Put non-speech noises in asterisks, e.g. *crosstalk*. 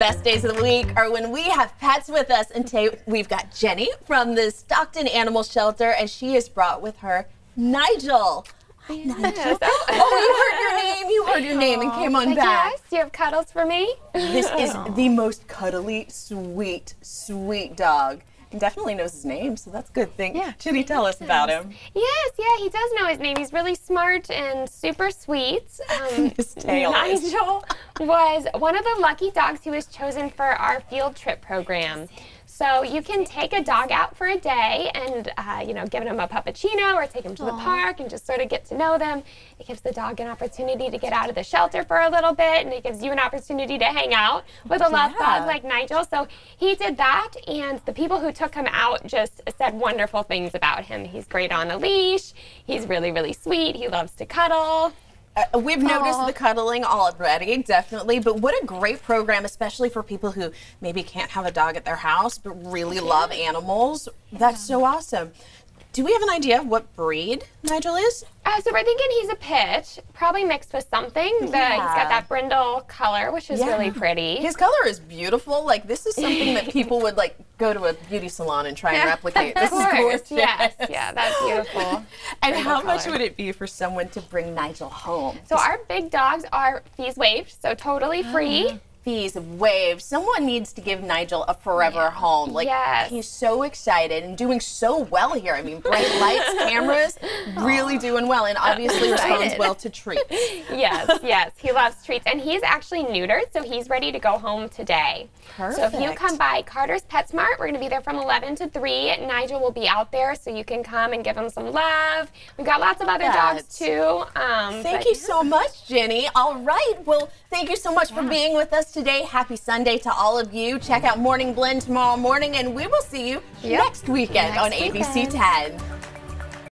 Best days of the week are when we have pets with us. And today we've got Jenny from the Stockton Animal Shelter, and she has brought with her Nigel. Hi, Nigel. *laughs* Oh, you heard your name. You heard your name and came on Like, back. Yes, you have cuddles for me? This is the most cuddly, sweet, sweet dog. And definitely knows his name, so that's a good thing. Yeah. Jenny, tell us about him. Yes, yeah, he does know his name. He's really smart and super sweet. *laughs* Um, His tail Nigel *laughs* was one of the lucky dogs who was chosen for our field trip program. So you can take a dog out for a day and, uh, you know, give him a puppuccino or take him to the park and just sort of get to know them. It gives the dog an opportunity to get out of the shelter for a little bit and it gives you an opportunity to hang out with a love Yeah. bug like Nigel. So he did that and the people who took him out just said wonderful things about him. He's great on a leash. He's really, really sweet. He loves to cuddle. Uh, we've noticed the cuddling already, definitely. But what a great program, especially for people who maybe can't have a dog at their house but really love animals. That's so awesome. Do we have an idea of what breed Nigel is? Uh, so we're thinking he's a pitch, probably mixed with something. The, He's Yeah. got that brindle color, which is Yeah. really pretty. His color is beautiful. Like this is something that *laughs* people would like go to a beauty salon and try and replicate. This is gorgeous. yes, yeah, that's beautiful. *laughs* And how much color. would it be for someone to bring Nigel home? So our big dogs are fees waived, so totally free. Fees waived. Someone needs to give Nigel a forever home. Like Yes. he's so excited and doing so well here. I mean, bright lights, *laughs* cameras, really doing well, and obviously responds well to treats. *laughs* yes, yes, he loves treats, and he's actually neutered, so he's ready to go home today. Perfect. So if you come by Carter's PetSmart, we're going to be there from 11 to 3. Nigel will be out there, so you can come and give him some love. We've got lots of other dogs too. Um, Thank but you so much, Jenny. All right. Well, thank you so much for being with us today. Happy Sunday to all of you. Check out Morning Blend tomorrow morning, and we will see you Yep. next weekend Next on ABC weekend. 10.